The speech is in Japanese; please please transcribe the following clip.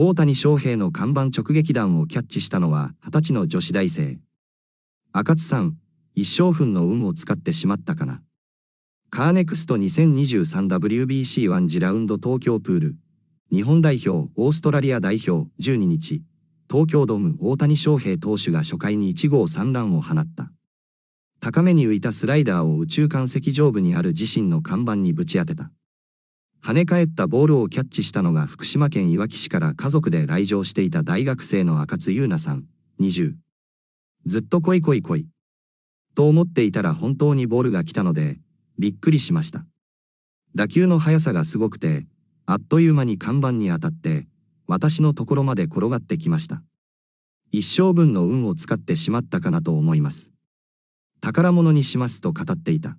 大谷翔平の看板直撃弾をキャッチしたのは20歳の女子大生。赤津さん、一生分の運を使ってしまったかな。カーネクスト 2023WBC1 次ラウンド東京プール。日本代表、オーストラリア代表、12日、東京ドーム大谷翔平投手が初回に1号3ランを放った。高めに浮いたスライダーを宇宙間席上部にある自身の看板にぶち当てた。跳ね返ったボールをキャッチしたのが福島県いわき市から家族で来場していた大学生の赤津優奈さん、20。ずっと来い来い来い。と思っていたら本当にボールが来たので、びっくりしました。打球の速さがすごくて、あっという間に看板に当たって、私のところまで転がってきました。一生分の運を使ってしまったかなと思います。宝物にしますと語っていた。